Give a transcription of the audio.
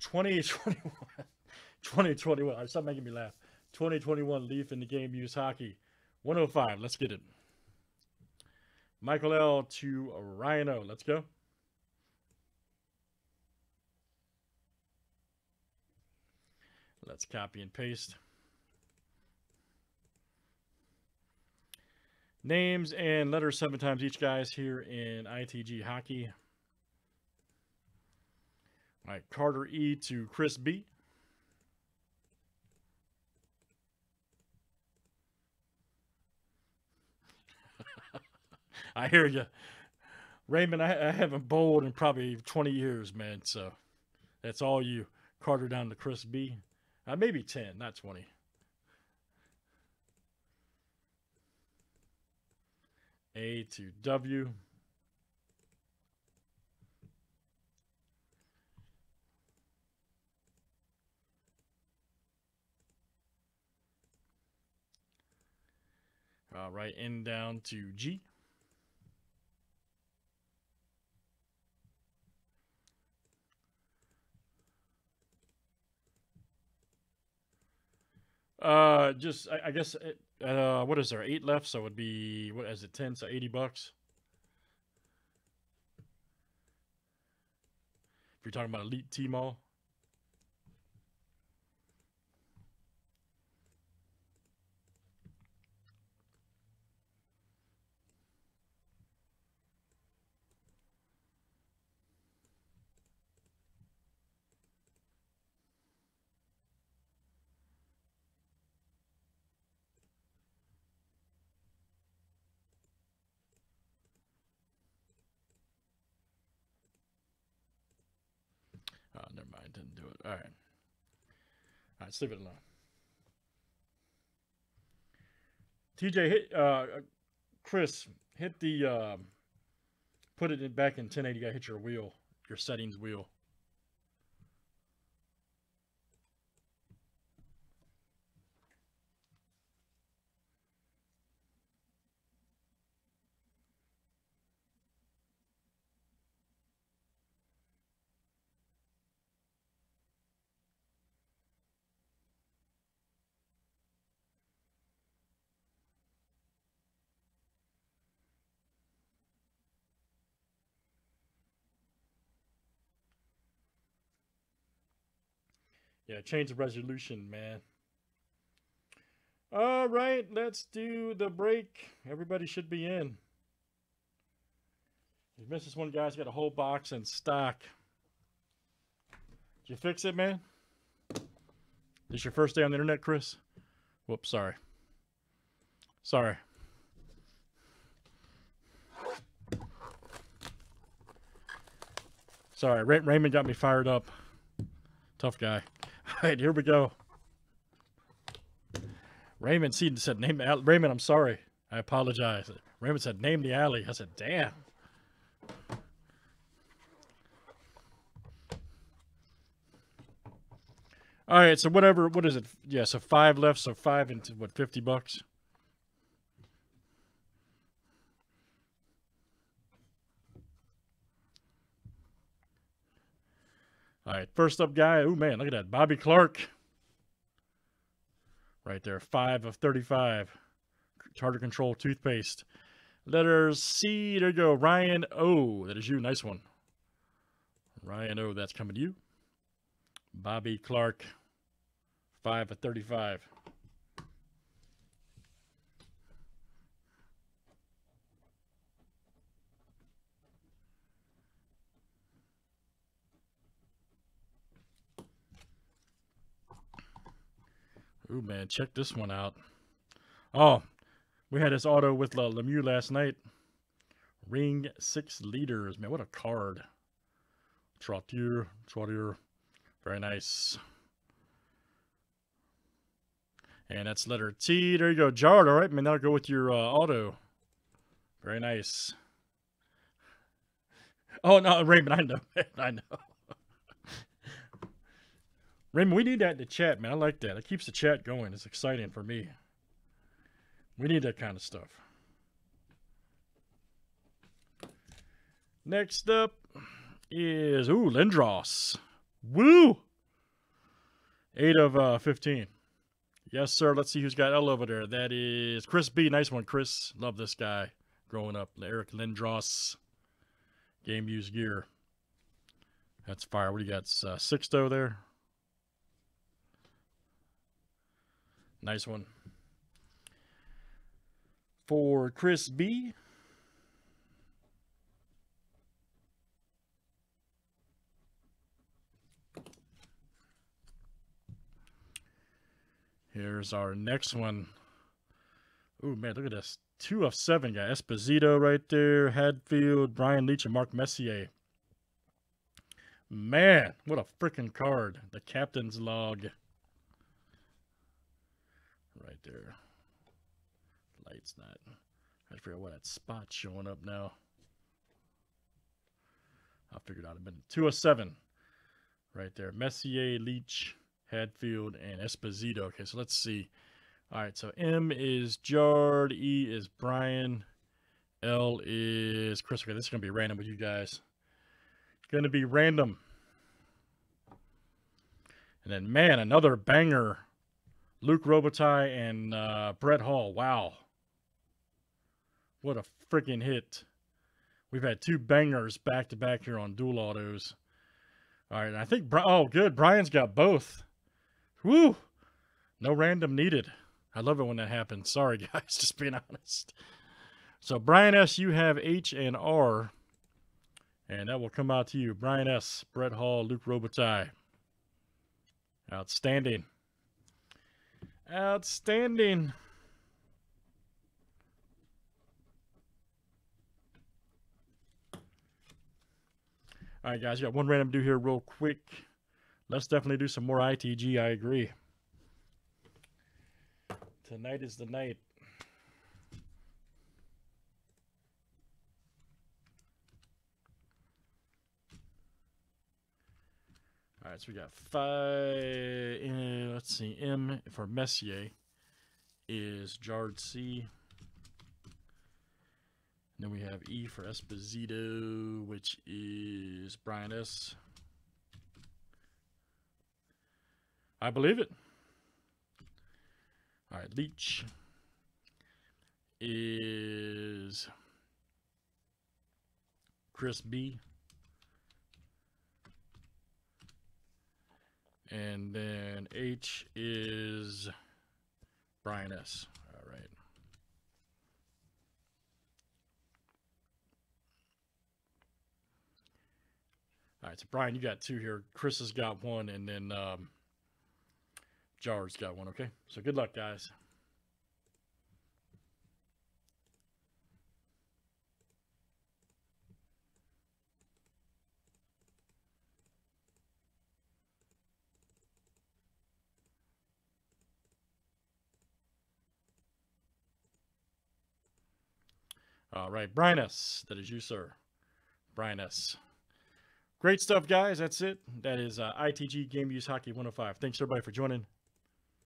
2021. 2021. Stop making me laugh. 2021 Leaf in the game use hockey. 105. Let's get it. Michael L to Ryan O. Let's go. Let's copy and paste. Names and letters seven times each, guys, here in ITG Hockey. All right, Carter E to Chris B. I hear you. Raymond, I, I haven't bowled in probably 20 years, man. So that's all you. Carter down to Chris B. Uh, maybe 10, not 20. A to W. All right, N down to G. Uh, just I, I guess it, uh, what is there? Eight left, so it would be what is it? Ten, so eighty bucks. If you're talking about Elite T-Mall. Mind. Didn't do it. All right. All right, let's leave it alone. TJ, hit, uh, Chris, hit the, uh, put it back in 1080. You got to hit your wheel, your settings wheel. Yeah, change the resolution, man. All right, let's do the break. Everybody should be in. You missed this one, guys. Got a whole box in stock. Did you fix it, man? This your first day on the internet, Chris? Whoops, sorry. Sorry. Sorry, Ray- Raymond got me fired up. Tough guy. Right, here we go. Raymond see, said, "Name alley." Raymond, I'm sorry. I apologize." Raymond said, "Name the alley." I said, "Damn." All right, so whatever. What is it? Yeah, so five left. So five into what? Fifty bucks. All right, first up guy. Oh man, look at that, Bobby Clarke. Right there, five of thirty-five. Tartar Control toothpaste. Letters C. There you go. Ryan O. That is you. Nice one. Ryan O. That's coming to you. Bobby Clarke. Five of thirty-five. Ooh, man, check this one out. Oh, we had this auto with uh, Lemieux last night. Ring six liters. Man, what a card. Trottier, Trottier. Very nice. And that's letter T. There you go. Jarred, all right, man. That'll go with your uh, auto. Very nice. Oh, no, Raymond, I know. I know. Raymond, we need that in the chat, man. I like that. It keeps the chat going. It's exciting for me. We need that kind of stuff. Next up is ooh Lindros. Woo! 8 of uh, 15. Yes, sir. Let's see who's got L over there. That is Chris B. Nice one, Chris. Love this guy growing up. Eric Lindros. Game used gear. That's fire. What do you got? Uh, Sixto there. Nice one. For Chris B. Here's our next one. Oh man, look at this. Two of seven guy. Esposito right there. Hadfield, Brian Leetch, and Mark Messier. Man, what a freaking card. The captain's log. Right there. Light's not. I forget what that spot's showing up now. I figured out a minute. Two oh of. Right there. Messier, Leetch, Hadfield, and Esposito. Okay, so let's see. All right, so M is Jard, E is Brian, L is Chris. Okay, this is going to be random with you guys. Going to be random. And then, man, another banger. Luc Robitaille and uh, Brett Hull. Wow. What a freaking hit. We've had two bangers back to back here on dual autos. All right, I think, oh, good. Brian's got both. Woo! No random needed. I love it when that happens. Sorry, guys, just being honest. So, Brian S., you have H and R, and that will come out to you. Brian S., Brett Hull, Luc Robitaille. Outstanding. Outstanding. All right, guys, got one random do here real quick. Let's definitely do some more ITG. I agree. Tonight is the night. All right, so we got five. Uh, let's see. M for Messier is Jard C. And then we have E for Esposito, which is Brian S. I believe it. All right, Leetch is Chris B. And then H is Brian S. All right. All right, so Brian, you got two here. Chris has got one, and then um, Jar's got one, okay? So good luck, guys. All right, Brian S. That is you, sir. Brian S. Great stuff, guys. That's it. That is uh, ITG Game Use Hockey 105. Thanks, everybody, for joining.